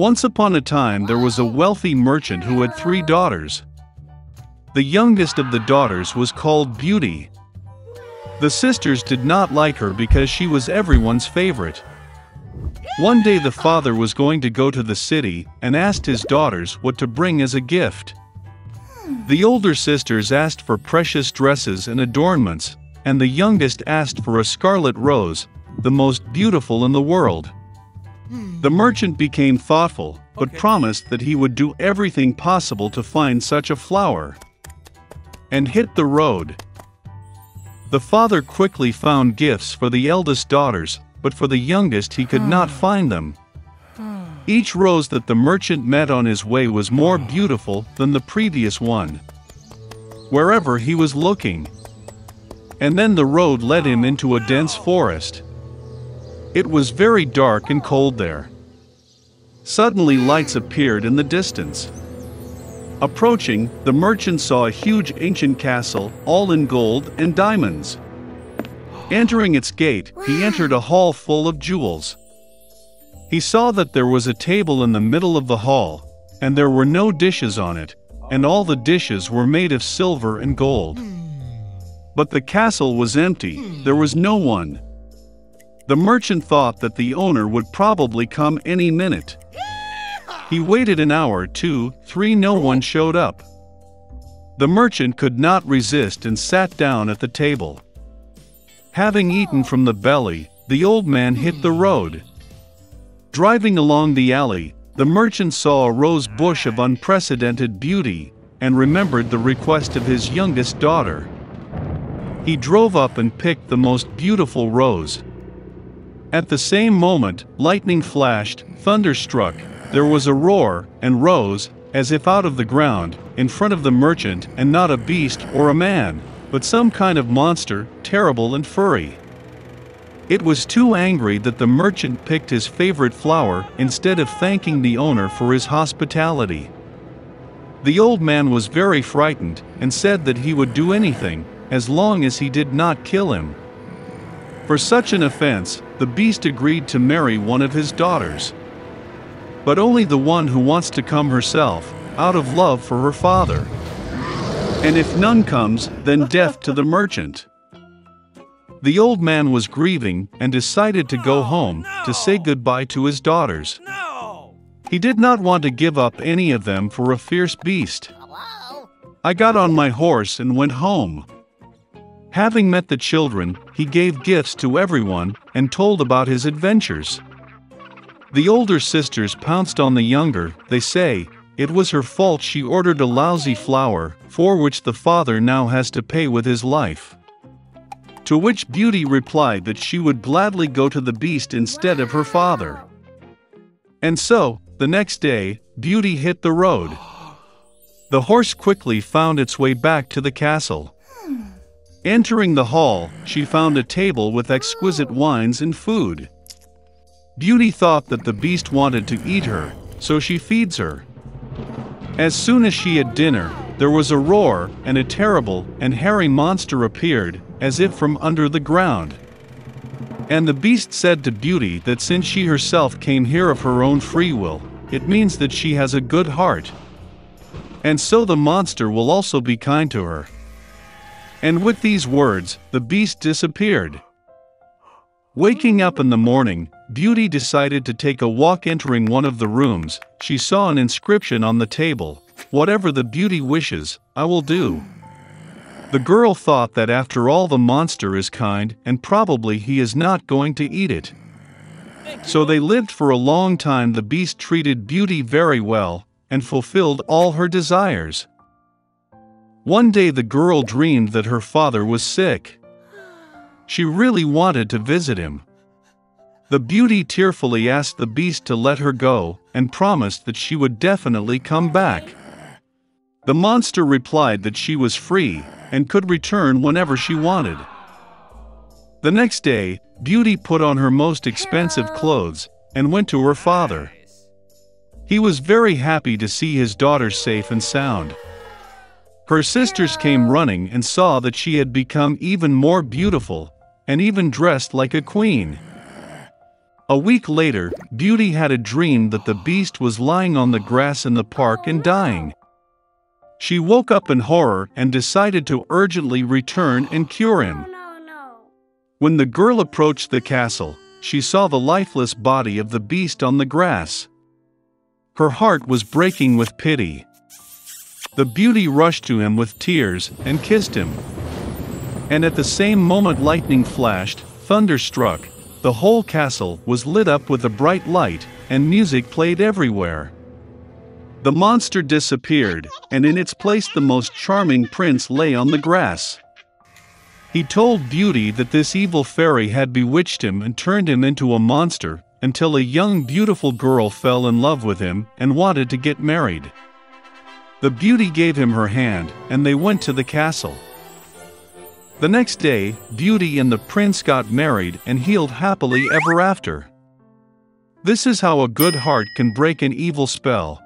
Once upon a time there was a wealthy merchant who had three daughters. The youngest of the daughters was called Beauty. The sisters did not like her because she was everyone's favorite. One day the father was going to go to the city and asked his daughters what to bring as a gift. The older sisters asked for precious dresses and adornments, and the youngest asked for a scarlet rose, the most beautiful in the world. The merchant became thoughtful, but promised that he would do everything possible to find such a flower. And hit the road. The father quickly found gifts for the eldest daughters, but for the youngest he could not hmm. find them. Hmm. Each rose that the merchant met on his way was more beautiful than the previous one. Wherever he was looking. And then the road led him into a dense forest. It was very dark and cold there. Suddenly lights appeared in the distance. Approaching, the merchant saw a huge ancient castle, all in gold and diamonds. Entering its gate, he entered a hall full of jewels. He saw that there was a table in the middle of the hall, and there were no dishes on it, and all the dishes were made of silver and gold. Hmm. But the castle was empty, there was no one. The merchant thought that the owner would probably come any minute. He waited an hour, two, three, no one showed up. The merchant could not resist and sat down at the table. Having eaten from the belly, the old man hit the road. Driving along the alley, the merchant saw a rose bush of unprecedented beauty and remembered the request of his youngest daughter. He drove up and picked the most beautiful rose. At the same moment, lightning flashed, thunder struck, there was a roar, and rose, as if out of the ground, in front of the merchant, and not a beast or a man, but some kind of monster, terrible and furry. It was too angry that the merchant picked his favorite flower instead of thanking the owner for his hospitality. The old man was very frightened and said that he would do anything, as long as he did not kill him. For such an offense, the beast agreed to marry one of his daughters. But only the one who wants to come herself, out of love for her father. And if none comes, then death to the merchant. The old man was grieving and decided to go home to say goodbye to his daughters. He did not want to give up any of them for a fierce beast. I got on my horse and went home. Having met the children, he gave gifts to everyone and told about his adventures. The older sisters pounced on the younger, they say, it was her fault she ordered a lousy flower, for which the father now has to pay with his life. To which Beauty replied that she would gladly go to the beast instead of her father. And so, the next day, Beauty hit the road. The horse quickly found its way back to the castle. Entering the hall, she found a table with exquisite wines and food. Beauty thought that the beast wanted to eat her, so she feeds her. As soon as she had dinner, there was a roar, and a terrible and hairy monster appeared, as if from under the ground. And the beast said to Beauty that since she herself came here of her own free will, it means that she has a good heart. And so the monster will also be kind to her. And with these words, the beast disappeared. Waking up in the morning, Beauty decided to take a walk entering one of the rooms. She saw an inscription on the table Whatever the beauty wishes, I will do. The girl thought that after all, the monster is kind and probably he is not going to eat it. So they lived for a long time. The beast treated Beauty very well and fulfilled all her desires. One day the girl dreamed that her father was sick. She really wanted to visit him. The beauty tearfully asked the beast to let her go and promised that she would definitely come back. The monster replied that she was free and could return whenever she wanted. The next day, Beauty put on her most expensive clothes and went to her father. He was very happy to see his daughter safe and sound. Her sisters came running and saw that she had become even more beautiful, and even dressed like a queen. A week later, Beauty had a dream that the beast was lying on the grass in the park and dying. She woke up in horror and decided to urgently return and cure him. When the girl approached the castle, she saw the lifeless body of the beast on the grass. Her heart was breaking with pity. The beauty rushed to him with tears and kissed him. And at the same moment, lightning flashed, thunder struck, the whole castle was lit up with a bright light, and music played everywhere. The monster disappeared, and in its place, the most charming prince lay on the grass. He told Beauty that this evil fairy had bewitched him and turned him into a monster, until a young, beautiful girl fell in love with him and wanted to get married. The beauty gave him her hand, and they went to the castle. The next day, Beauty and the prince got married and healed happily ever after. This is how a good heart can break an evil spell,